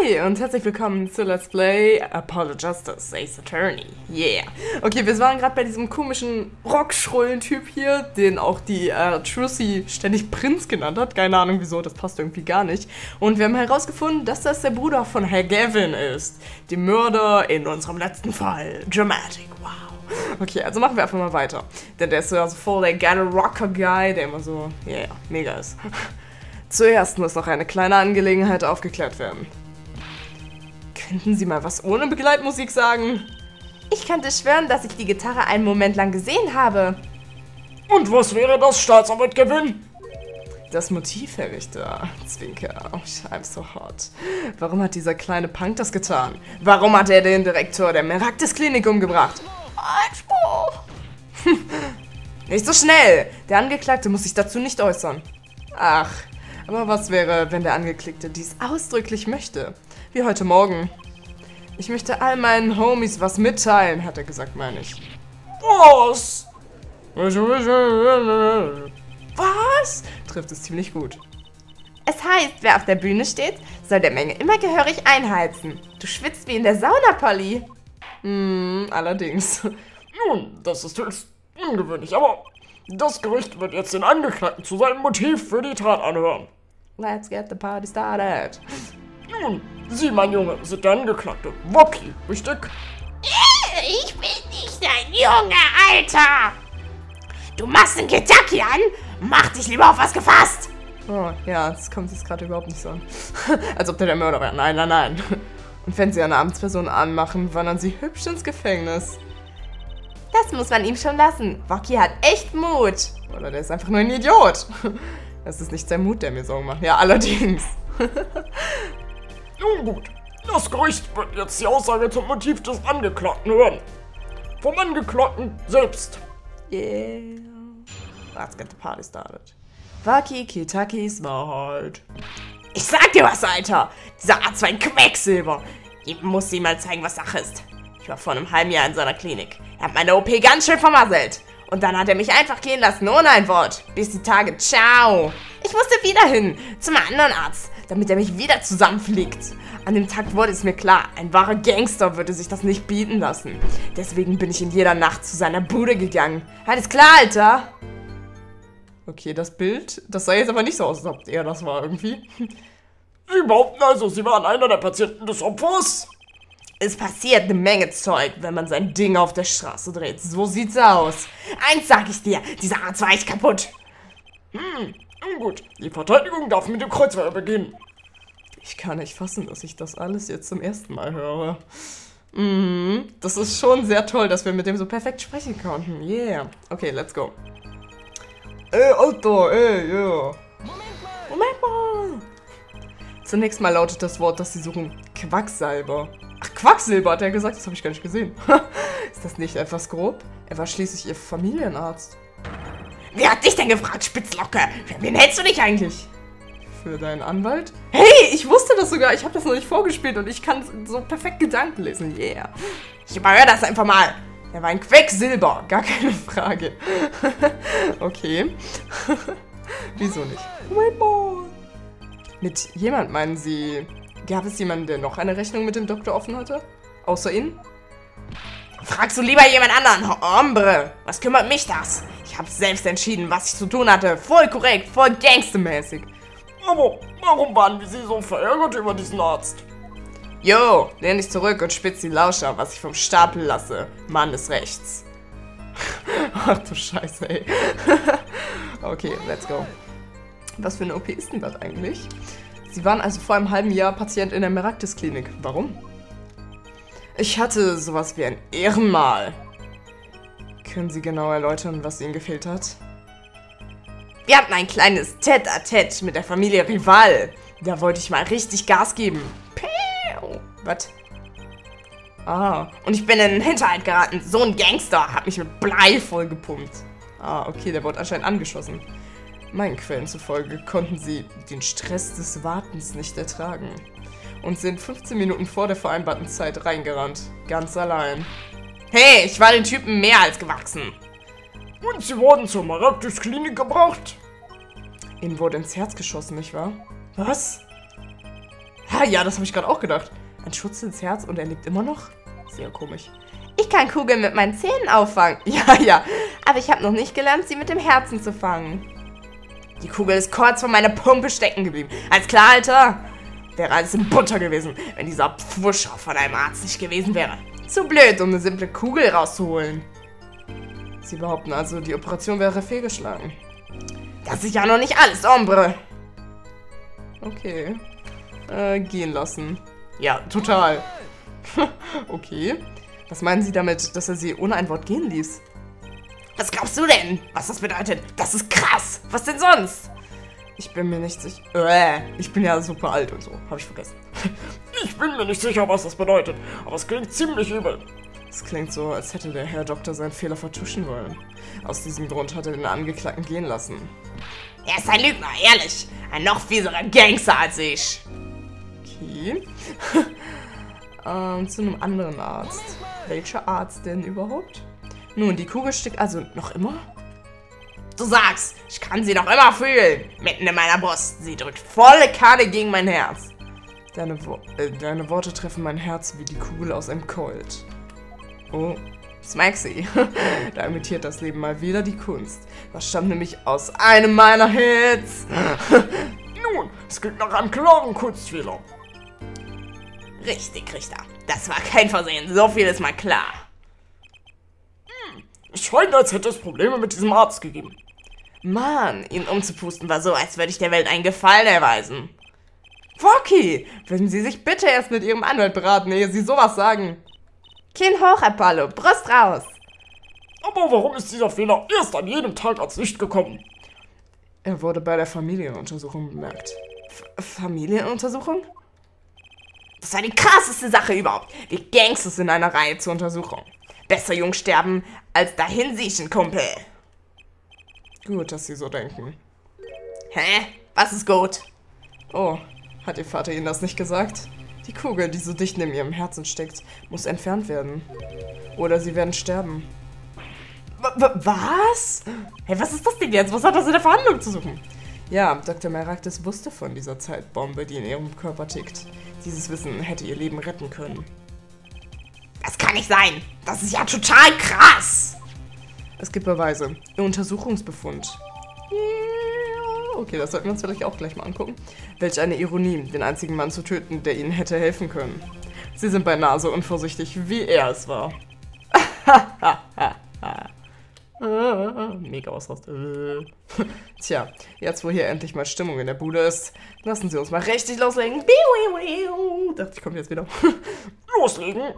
Hi und herzlich willkommen zu Let's Play Apollo Justice, Ace Attorney. Yeah. Okay, wir waren gerade bei diesem komischen Rockschrullen-Typ hier, den auch die äh, Trucy ständig Prinz genannt hat. Keine Ahnung wieso, das passt irgendwie gar nicht. Und wir haben herausgefunden, dass das der Bruder von Herr Gavin ist. Dem Mörder in unserem letzten Fall. Dramatic, wow. Okay, also machen wir einfach mal weiter. Denn der ist so also voll der geile Rocker-Guy, der immer so, yeah, mega ist. Zuerst muss noch eine kleine Angelegenheit aufgeklärt werden. Könnten Sie mal was ohne Begleitmusik sagen? Ich könnte schwören, dass ich die Gitarre einen Moment lang gesehen habe. Und was wäre das Staatsanwaltgewinn? Das Motiv, Herr Richter. Zwinker. Oh, I'm so hot. Warum hat dieser kleine Punk das getan? Warum hat er den Direktor der Meraktis-Klinik umgebracht? Einspruch! nicht so schnell! Der Angeklagte muss sich dazu nicht äußern. Ach, aber was wäre, wenn der Angeklickte dies ausdrücklich möchte? Wie heute Morgen. Ich möchte all meinen Homies was mitteilen, hat er gesagt, meine ich. Was? Was? Trifft es ziemlich gut. Es heißt, wer auf der Bühne steht, soll der Menge immer gehörig einheizen. Du schwitzt wie in der Sauna, Polly. Hm, allerdings. Nun, das ist höchst ungewöhnlich, aber das Gericht wird jetzt den Angeklagten zu seinem Motiv für die Tat anhören. Let's get the party started. Nun, Sie, mein Junge, sind der Angeklagte. Woki, richtig? Ich bin nicht dein Junge, Alter! Du machst einen Kentucky an? Mach dich lieber auf was gefasst! Oh, ja, das kommt jetzt gerade überhaupt nicht so an. Als ob der der Mörder wäre. Nein, nein, nein. Und wenn sie eine Amtsperson anmachen, wandern sie hübsch ins Gefängnis. Das muss man ihm schon lassen. Woki hat echt Mut. Oder der ist einfach nur ein Idiot. Es ist nicht sein Mut, der mir Sorgen macht. Ja, allerdings. Nun gut, das Gericht wird jetzt die Aussage zum Motiv des Angeklagten hören. Vom Angeklagten selbst. Yeah. Let's get the party started. Waki Kitakis Wahrheit. Ich sag dir was, Alter! Dieser Arzt war ein Quecksilber! Ich muss ihm mal zeigen, was Sache ist. Ich war vor einem halben Jahr in seiner Klinik. Er hat meine OP ganz schön vermasselt. Und dann hat er mich einfach gehen lassen, ohne ein Wort. Bis die Tage. Ciao. Ich musste wieder hin, zum anderen Arzt, damit er mich wieder zusammenfliegt. An dem Tag wurde es mir klar, ein wahrer Gangster würde sich das nicht bieten lassen. Deswegen bin ich in jeder Nacht zu seiner Bude gegangen. Alles klar, Alter? Okay, das Bild, das sah jetzt aber nicht so aus, als ob er das war irgendwie. Sie behaupten also, Sie waren einer der Patienten des Opfers? Es passiert eine Menge Zeug, wenn man sein Ding auf der Straße dreht. So sieht's aus. Eins sag ich dir, dieser Arzt war echt kaputt. Hm, nun gut. Die Verteidigung darf mit dem Kreuzfeuer beginnen. Ich kann nicht fassen, dass ich das alles jetzt zum ersten Mal höre. Mhm, das ist schon sehr toll, dass wir mit dem so perfekt sprechen konnten. Yeah. Okay, let's go. Ey, Alter, ey, yeah. Moment mal. Moment mal. Zunächst mal lautet das Wort, das sie suchen, Quacksalber. Ach, Quacksilber hat er gesagt, das habe ich gar nicht gesehen. ist das nicht etwas grob? Er war schließlich ihr Familienarzt. Wer hat dich denn gefragt, Spitzlocke? Für wen hältst du dich eigentlich? Für deinen Anwalt? Hey, ich wusste das sogar. Ich habe das noch nicht vorgespielt und ich kann so perfekt Gedanken lesen. Yeah. Ich überhöre das einfach mal. Er war ein Quecksilber, gar keine Frage. okay. Wieso nicht? Mit jemand meinen Sie, gab es jemanden, der noch eine Rechnung mit dem Doktor offen hatte? Außer Ihnen? Fragst du lieber jemand anderen, Hombre? Was kümmert mich das? Ich habe selbst entschieden, was ich zu tun hatte. Voll korrekt, voll gangstermäßig. Aber warum waren wir Sie so verärgert über diesen Arzt? Jo, lehn dich zurück und spitz die Lauscher, was ich vom Stapel lasse. Mann des Rechts. Ach du Scheiße, ey. okay, let's go. Was für eine OP ist denn das eigentlich? Sie waren also vor einem halben Jahr Patient in der Meraktis-Klinik. Warum? Ich hatte sowas wie ein Ehrenmal. Können Sie genau erläutern, was Ihnen gefehlt hat? Wir hatten ein kleines Tête-à-Tête mit der Familie Rival. Da wollte ich mal richtig Gas geben. Was? Ah, und ich bin in den Hinterhalt geraten. So ein Gangster hat mich mit Blei vollgepumpt. Ah, okay, der wurde anscheinend angeschossen. Meinen Quellen zufolge konnten sie den Stress des Wartens nicht ertragen und sind 15 Minuten vor der vereinbarten Zeit reingerannt. Ganz allein. Hey, ich war den Typen mehr als gewachsen. Und sie wurden zur Ha, ja, das habe ich gerade auch gedacht. Ein Schutz ins Herz und er lebt immer noch? Sehr komisch. Ich kann Kugeln mit meinen Zähnen auffangen. Ja, ja. Aber ich habe noch nicht gelernt, sie mit dem Herzen zu fangen. Die Kugel ist kurz vor meiner Pumpe stecken geblieben. Alles klar, Alter? Wäre alles in Butter gewesen, wenn dieser Pfuscher von einem Arzt nicht gewesen wäre. Zu blöd, um eine simple Kugel rauszuholen. Sie behaupten also, die Operation wäre fehlgeschlagen. Das ist ja noch nicht alles, Ombre. Okay. Äh, gehen lassen. Ja, total. okay. Was meinen Sie damit, dass er sie ohne ein Wort gehen ließ? Was glaubst du denn, was das bedeutet? Das ist krass. Was denn sonst? Ich bin mir nicht sicher. Äh, ich bin ja super alt und so. Hab ich vergessen. Ich bin mir nicht sicher, was das bedeutet, aber es klingt ziemlich übel. Es klingt so, als hätte der Herr Doktor seinen Fehler vertuschen wollen. Aus diesem Grund hat er den Angeklagten gehen lassen. Er ist ein Lügner, ehrlich. Ein noch fieserer Gangster als ich. Okay. ähm, zu einem anderen Arzt. Welcher Arzt denn überhaupt? Nun, die Kugel steckt also noch immer? Du sagst, ich kann sie noch immer fühlen. Mitten in meiner Brust. Sie drückt volle Karte gegen mein Herz. Deine, Wo äh, deine Worte treffen mein Herz wie die Kugel aus einem Colt. Oh, Smaxy. da imitiert das Leben mal wieder die Kunst. Das stammt nämlich aus einem meiner Hits. Nun, es klingt nach einem klaren Kunstfehler. Richtig, Richter. Das war kein Versehen. So viel ist mal klar. Es scheint, als hätte es Probleme mit diesem Arzt gegeben. Mann, ihn umzupusten war so, als würde ich der Welt einen Gefallen erweisen. Rocky, würden Sie sich bitte erst mit Ihrem Anwalt beraten, ehe Sie sowas sagen. Kinn hoch, Apollo, Brust raus. Aber warum ist dieser Fehler erst an jedem Tag ans Licht gekommen? Er wurde bei der Familienuntersuchung bemerkt. F Familienuntersuchung? Das war die krasseste Sache überhaupt. Wir Gangsters sind einer Reihe zur Untersuchung. Besser jung sterben, als dahin siechen, Kumpel. Gut, dass Sie so denken. Hä? Was ist gut? Oh, hat Ihr Vater Ihnen das nicht gesagt? Die Kugel, die so dicht neben Ihrem Herzen steckt, muss entfernt werden. Oder Sie werden sterben. W was? Hey, was ist das denn jetzt? Was hat das in der Verhandlung zu suchen? Ja, Dr. Meraktis wusste von dieser Zeitbombe, die in ihrem Körper tickt. Dieses Wissen hätte ihr Leben retten können. Das kann nicht sein. Das ist ja total krass. Es gibt Beweise. Ihr Untersuchungsbefund. Yeah. Okay, das sollten wir uns vielleicht auch gleich mal angucken. Welch eine Ironie, den einzigen Mann zu töten, der ihnen hätte helfen können. Sie sind beinahe so unvorsichtig, wie er es war. Mega Ausrast. Tja, jetzt wo hier endlich mal Stimmung in der Bude ist, lassen Sie uns mal richtig loslegen. Dachte ich, kommt jetzt wieder. Loslegen?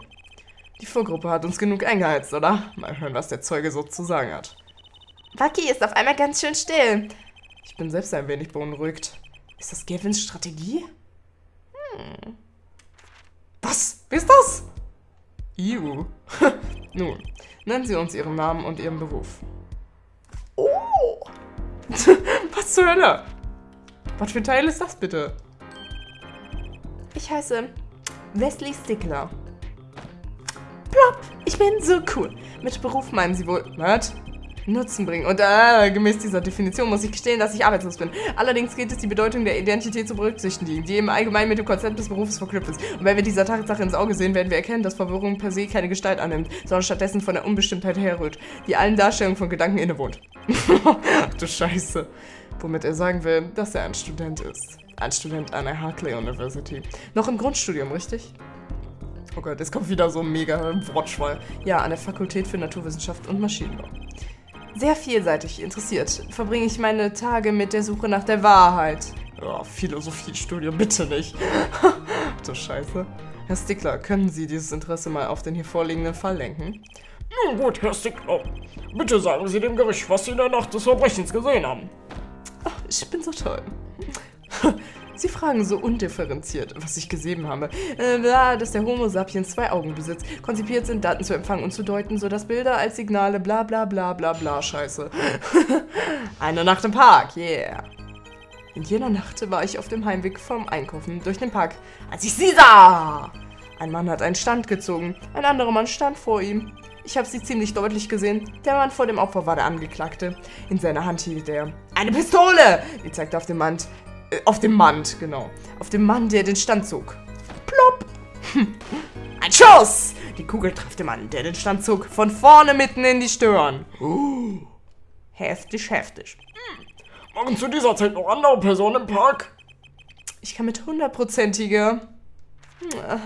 Die Vorgruppe hat uns genug eingeheizt, oder? Mal hören, was der Zeuge so zu sagen hat. Bucky ist auf einmal ganz schön still. Ich bin selbst ein wenig beunruhigt. Ist das Gavins Strategie? Hm. Was? Wie ist das? Iu. Nun, nennen Sie uns Ihren Namen und Ihren Beruf. Oh! Was zur Hölle? Was für ein Teil ist das bitte? Ich heiße Wesley Stickler. Plopp, ich bin so cool. Mit Beruf meinen Sie wohl, was? Nutzen bringen. Und äh, gemäß dieser Definition muss ich gestehen, dass ich arbeitslos bin. Allerdings gilt es, die Bedeutung der Identität zu berücksichtigen, die im Allgemeinen mit dem Konzept des Berufes verknüpft ist. Und wenn wir dieser Tatsache ins Auge sehen, werden wir erkennen, dass Verwirrung per se keine Gestalt annimmt, sondern stattdessen von der Unbestimmtheit herrührt, die allen Darstellungen von Gedanken innewohnt. Ach du Scheiße. Womit er sagen will, dass er ein Student ist. Ein Student an der Harkley University. Noch im Grundstudium, richtig? Oh Gott, jetzt kommt wieder so ein mega Wortschwall. Ja, an der Fakultät für Naturwissenschaft und Maschinenbau. Sehr vielseitig interessiert verbringe ich meine Tage mit der Suche nach der Wahrheit. Ja, Philosophiestudium, bitte nicht. du Scheiße. Herr Stickler, können Sie dieses Interesse mal auf den hier vorliegenden Fall lenken? Nun gut, Herr Stickler. Bitte sagen Sie dem Gericht, was Sie in der Nacht des Verbrechens gesehen haben. Ach, ich bin so toll. Sie fragen so undifferenziert, was ich gesehen habe. Äh, dass der Homo sapiens zwei Augen besitzt, konzipiert sind, Daten zu empfangen und zu deuten, sodass Bilder als Signale bla bla bla bla bla Scheiße. Eine Nacht im Park, yeah. In jener Nacht war ich auf dem Heimweg vom Einkaufen durch den Park, als ich sie sah. Ein Mann hat einen Stand gezogen, ein anderer Mann stand vor ihm. Ich habe sie ziemlich deutlich gesehen. Der Mann vor dem Opfer war der Angeklagte. In seiner Hand hielt er eine Pistole. Die zeigte auf den Mann Äh, auf dem Mand, genau. Auf dem Mann, der den Stand zog. Plopp. Ein Schuss! Die Kugel traf den Mann, der den Stand zog, von vorne mitten in die Stirn. Uh. Heftig, heftig. Waren zu dieser Zeit noch andere Personen im Park? Ich kann mit hundertprozentiger äh,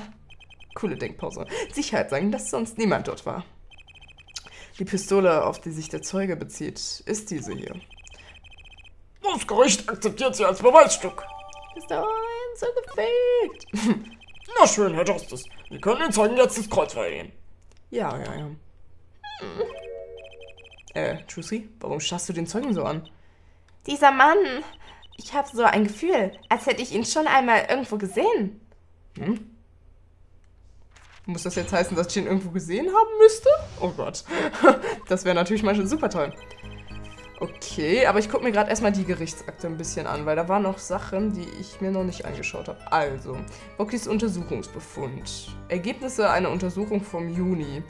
coole Denkpause Sicherheit sagen, dass sonst niemand dort war. Die Pistole, auf die sich der Zeuge bezieht, ist diese hier. Das Gericht akzeptiert sie als Beweisstück. Ist da so gefaked. Na schön, Herr Justice. Wir können den Zeugen jetzt das Kreuz verlegen. Ja, ja, ja. Äh, Trucy, warum schaust du den Zeugen so an? Dieser Mann. Ich habe so ein Gefühl, als hätte ich ihn schon einmal irgendwo gesehen. Hm? Muss das jetzt heißen, dass ich ihn irgendwo gesehen haben müsste? Oh Gott. Das wäre natürlich mal schon super toll. Okay, aber ich gucke mir gerade erstmal die Gerichtsakte ein bisschen an, weil da waren noch Sachen, die ich mir noch nicht angeschaut habe. Also, Bockys Untersuchungsbefund. Ergebnisse einer Untersuchung vom Juni.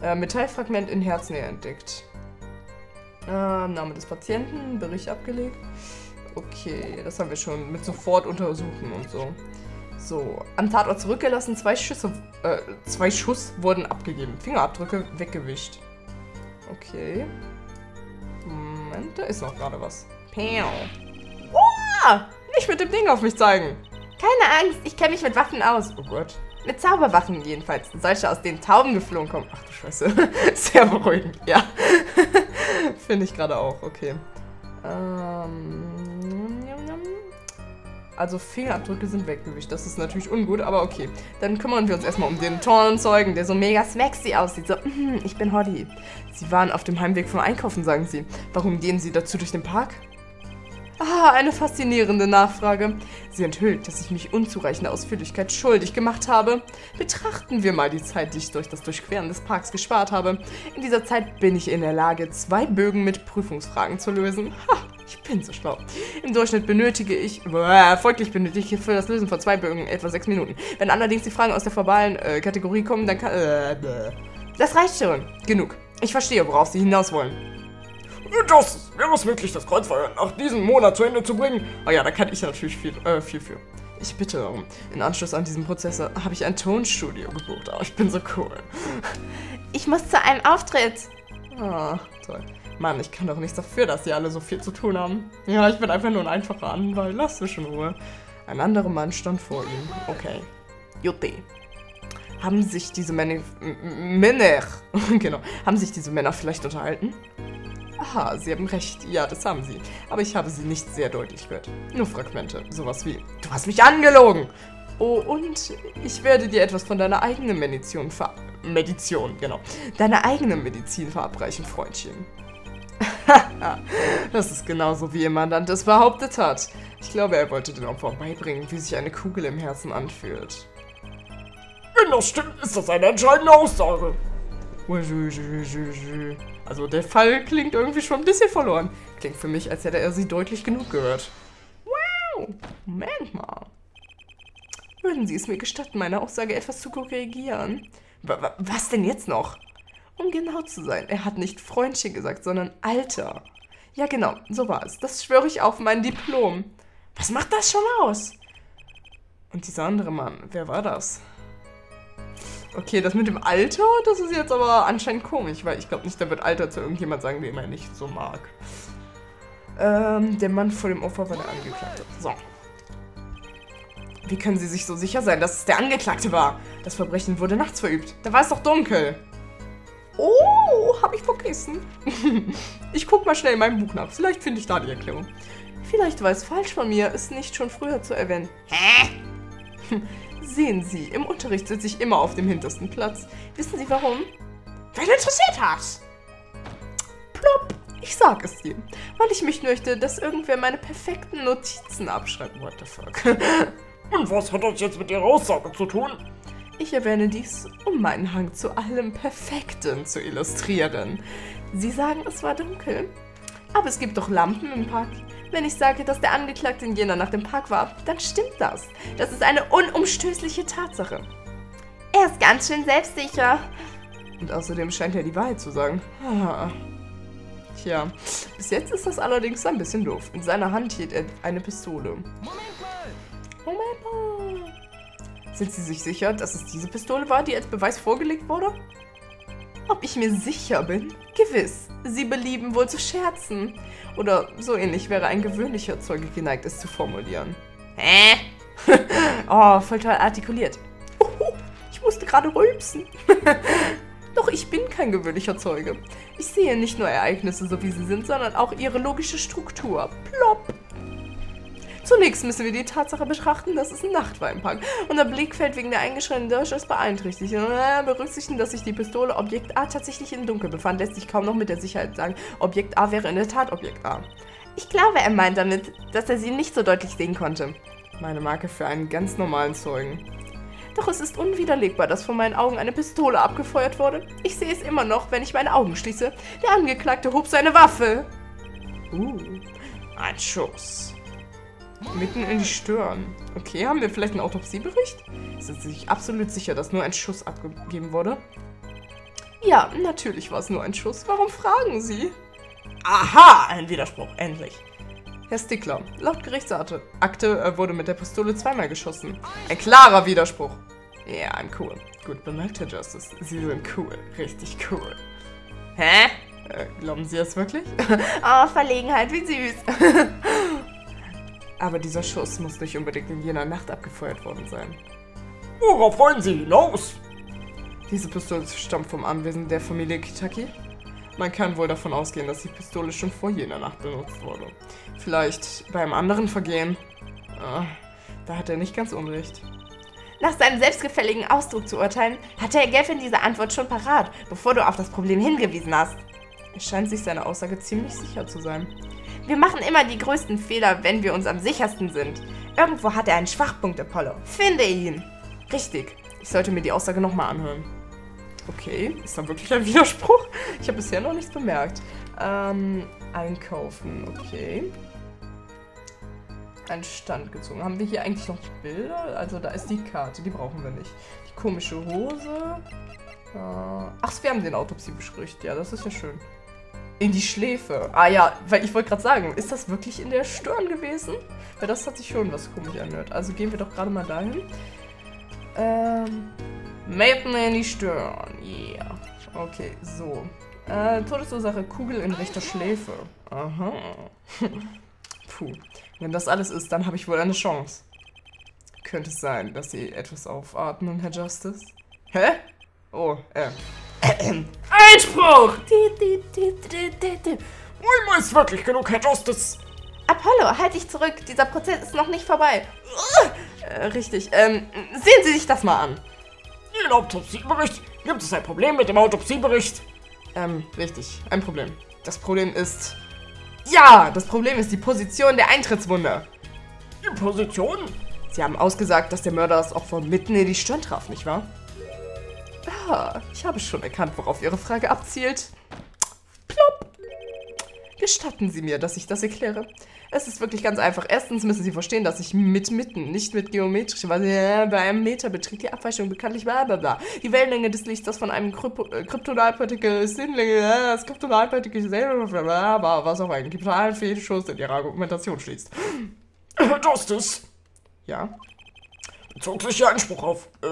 Äh, Metallfragment in Herznähe entdeckt. Äh, Name des Patienten, Bericht abgelegt. Okay, das haben wir schon mit sofort untersuchen und so. So, am Tatort zurückgelassen, zwei Schüsse, äh, zwei Schuss wurden abgegeben. Fingerabdrücke weggewischt. Okay. Moment, da ist noch gerade was. Pew. Oh, nicht mit dem Ding auf mich zeigen. Keine Angst, ich kenne mich mit Waffen aus. Oh Gott. Mit Zauberwaffen jedenfalls. Solche, aus denen Tauben geflogen kommen. Ach du Scheiße. Sehr beruhigend, ja. Finde ich gerade auch, okay. Ähm, also Fingerabdrücke sind weggewischt. Das ist natürlich ungut, aber okay. Dann kümmern wir uns erstmal um den tollen Zeugen, der so mega smaxy aussieht. So, mm, ich bin Hoddy. Sie waren auf dem Heimweg vom Einkaufen, sagen Sie. Warum gehen Sie dazu durch den Park? Ah, eine faszinierende Nachfrage. Sie enthüllt, dass ich mich unzureichende Ausführlichkeit schuldig gemacht habe. Betrachten wir mal die Zeit, die ich durch das Durchqueren des Parks gespart habe. In dieser Zeit bin ich in der Lage, zwei Bögen mit Prüfungsfragen zu lösen. Ha, ich bin so schlau. Im Durchschnitt benötige ich, äh, folglich benötige ich für das Lösen von zwei Bögen etwa sechs Minuten. Wenn allerdings die Fragen aus der verbalen äh, Kategorie kommen, dann kann, äh, das reicht schon. Genug. Ich verstehe, worauf Sie hinaus wollen. Das wäre es möglich, das Kreuzfeuer nach diesem Monat zu Ende zu bringen. Ah ja, da kann ich natürlich viel, äh, viel für. Ich bitte darum. In Anschluss an diesen Prozessor habe ich ein Tonstudio gebucht. Oh, ich bin so cool. Ich muss zu einem Auftritt. Ah, toll. Mann, ich kann doch nichts dafür, dass sie alle so viel zu tun haben. Ja, ich bin einfach nur ein einfacher Anwalt. Lass mich in Ruhe. Ein anderer Mann stand vor ihm. Okay. Jutti. Haben sich diese Männer... Männer... genau. Haben sich diese Männer vielleicht unterhalten? Aha, Sie haben recht. Ja, das haben Sie. Aber ich habe Sie nicht sehr deutlich gehört. Nur Fragmente. Sowas wie, du hast mich angelogen. Oh, und ich werde dir etwas von deiner eigenen Medition ver... Medition, genau. Deine eigene Medizin verabreichen, Freundchen. das ist genauso, wie Ihr Mandant es behauptet hat. Ich glaube, er wollte den Opfer beibringen, wie sich eine Kugel im Herzen anfühlt. Wenn das stimmt, ist das eine entscheidende Aussage. Also der Fall klingt irgendwie schon ein bisschen verloren. Klingt für mich, als hätte er sie deutlich genug gehört. Wow, Moment mal. Würden Sie es mir gestatten, meine Aussage etwas zu korrigieren? W was denn jetzt noch? Um genau zu sein, er hat nicht Freundchen gesagt, sondern Alter. Ja genau, so war es. Das schwöre ich auf mein Diplom. Was macht das schon aus? Und dieser andere Mann, wer war das? Okay, das mit dem Alter, das ist jetzt aber anscheinend komisch, weil ich glaube nicht, da wird Alter zu irgendjemand sagen, den er nicht so mag. Ähm, der Mann vor dem Opfer war der Angeklagte. So. Wie können Sie sich so sicher sein, dass es der Angeklagte war? Das Verbrechen wurde nachts verübt. Da war es doch dunkel. Oh, habe ich vergessen. ich guck mal schnell in meinem Buch nach. Vielleicht finde ich da die Erklärung. Vielleicht war es falsch von mir, es nicht schon früher zu erwähnen. Hä? Sehen Sie, im Unterricht sitze ich immer auf dem hintersten Platz. Wissen Sie warum? Wen interessiert das? Plopp, ich sag es dir. Weil ich mich möchte, dass irgendwer meine perfekten Notizen abschreibt. What the fuck? Und was hat das jetzt mit Ihrer Aussage zu tun? Ich erwähne dies, um meinen Hang zu allem Perfekten zu illustrieren. Sie sagen, es war dunkel. Aber es gibt doch Lampen im Park. Wenn ich sage, dass der Angeklagte in jener Nacht im Park war, dann stimmt das. Das ist eine unumstößliche Tatsache. Er ist ganz schön selbstsicher. Und außerdem scheint er die Wahrheit zu sagen. Tja, bis jetzt ist das allerdings ein bisschen doof. In seiner Hand hielt er eine Pistole. Moment. Sind Sie sich sicher, dass es diese Pistole war, die als Beweis vorgelegt wurde? Ob ich mir sicher bin? Gewiss. Sie belieben wohl zu scherzen. Oder so ähnlich wäre ein gewöhnlicher Zeuge geneigt, es zu formulieren. Hä? Oh, voll toll artikuliert. Oho, ich musste gerade rülpsen. Doch ich bin kein gewöhnlicher Zeuge. Ich sehe nicht nur Ereignisse, so wie sie sind, sondern auch ihre logische Struktur. Plopp. Zunächst müssen wir die Tatsache betrachten, dass es Nacht war im Park. Unser Blickfeld wegen der eingeschränkten Deutsch ist beeinträchtigt. Und äh, berücksichtigen, dass sich die Pistole Objekt A tatsächlich im Dunkel befand, lässt sich kaum noch mit der Sicherheit sagen, Objekt A wäre in der Tat Objekt A. Ich glaube, er meint damit, dass er sie nicht so deutlich sehen konnte. Meine Marke für einen ganz normalen Zeugen. Doch es ist unwiderlegbar, dass von meinen Augen eine Pistole abgefeuert wurde. Ich sehe es immer noch, wenn ich meine Augen schließe. Der Angeklagte hob seine Waffe. Uh, ein Schuss. Mitten in die Stirn. Okay, haben wir vielleicht einen Autopsiebericht? Sind Sie sich absolut sicher, dass nur ein Schuss abgegeben wurde? Ja, natürlich war es nur ein Schuss. Warum fragen Sie? Aha, ein Widerspruch, endlich. Herr Stickler, laut Gerichtsakte Akte, äh, wurde mit der Pistole zweimal geschossen. Ein klarer Widerspruch. Ja, I'm cool. Gut bemerkt, Herr Justice. Sie sind cool. Richtig cool. Hä? Äh, glauben Sie das wirklich? Oh, Verlegenheit, wie süß. Aber dieser Schuss muss nicht unbedingt in jener Nacht abgefeuert worden sein. Worauf wollen Sie hinaus? Diese Pistole stammt vom Anwesen der Familie Kitaki. Man kann wohl davon ausgehen, dass die Pistole schon vor jener Nacht benutzt wurde. Vielleicht beim anderen Vergehen. Ah, da hat er nicht ganz unrecht. Nach seinem selbstgefälligen Ausdruck zu urteilen, hatte Herr Geffen diese Antwort schon parat, bevor du auf das Problem hingewiesen hast. Er scheint sich seiner Aussage ziemlich sicher zu sein. Wir machen immer die größten Fehler, wenn wir uns am sichersten sind. Irgendwo hat er einen Schwachpunkt, Apollo. Finde ihn. Richtig. Ich sollte mir die Aussage nochmal anhören. Okay, ist da wirklich ein Widerspruch? Ich habe bisher noch nichts bemerkt. Ähm, einkaufen, okay. Ein Stand gezogen. Haben wir hier eigentlich noch Bilder? Also da ist die Karte, die brauchen wir nicht. Die komische Hose. Äh, ach, wir haben den Autopsiebericht. Ja, das ist ja schön. In die Schläfe. Ah ja, weil ich wollte gerade sagen, ist das wirklich in der Stirn gewesen? Weil das hat sich schon was komisch angehört. Also gehen wir doch gerade mal dahin. Ähm, Mitten in die Stirn. Yeah. Okay, so. Äh, Todesursache Kugel in rechter Schläfe. Aha. Puh. Wenn das alles ist, dann habe ich wohl eine Chance. Könnte es sein, dass Sie etwas aufatmen, Herr Justice? Hä? Oh, äh. Einspruch! Einmal ist wirklich genug, Herr Justice. Apollo, halt dich zurück. Dieser Prozess ist noch nicht vorbei. Äh, richtig. Ähm, sehen Sie sich das mal an. Den Autopsiebericht? Gibt es ein Problem mit dem Autopsiebericht? Ähm, richtig. Ein Problem. Das Problem ist... Ja, das Problem ist die Position der Eintrittswunde. Die Position? Sie haben ausgesagt, dass der Mörder das Opfer mitten in die Stirn traf, nicht wahr? Ah, ich habe schon erkannt, worauf Ihre Frage abzielt. Plopp. Gestatten Sie mir, dass ich das erkläre. Es ist wirklich ganz einfach. Erstens müssen Sie verstehen, dass ich mit mitten, nicht mit geometrisch, weil äh, bei einem Meter beträgt die Abweichung bekanntlich bla bla bla. Die Wellenlänge des Lichts, das von einem Kryp äh, Kryptonalpartikel ist Sinnlänge, äh, das Kryptonalpartikel selber, bla bla bla, was auf einen kryptonalen Fehlschuss in Ihrer Argumentation schließt. Justice, Ja? bezog sich Ihr Anspruch auf äh,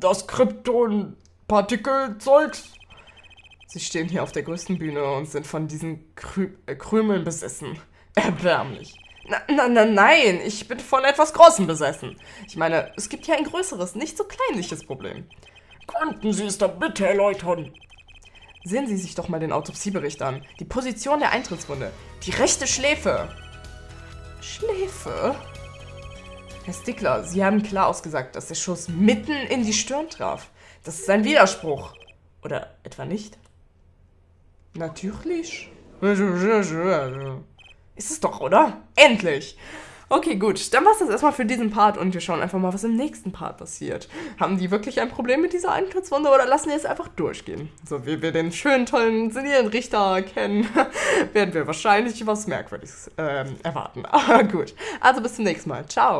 das Krypton-Partikelzeugs? Sie stehen hier auf der größten Bühne und sind von diesen Krü äh, Krümeln besessen. Erbärmlich. Na, na, na, nein, ich bin von etwas Großem besessen. Ich meine, es gibt hier ein größeres, nicht so kleinliches Problem. Könnten Sie es da bitte erläutern? Sehen Sie sich doch mal den Autopsiebericht an. Die Position der Eintrittswunde. Die rechte Schläfe. Schläfe? Herr Stickler, Sie haben klar ausgesagt, dass der Schuss mitten in die Stirn traf. Das ist ein Widerspruch. Oder etwa nicht? Natürlich. Ist es doch, oder? Endlich! Okay, gut. Dann war es das erstmal für diesen Part und wir schauen einfach mal, was im nächsten Part passiert. Haben die wirklich ein Problem mit dieser Eintrittswunde oder lassen die es einfach durchgehen? So wie wir den schönen, tollen, senilen Richter kennen, werden wir wahrscheinlich was Merkwürdiges ähm, erwarten. Aber gut. Also bis zum nächsten Mal. Ciao!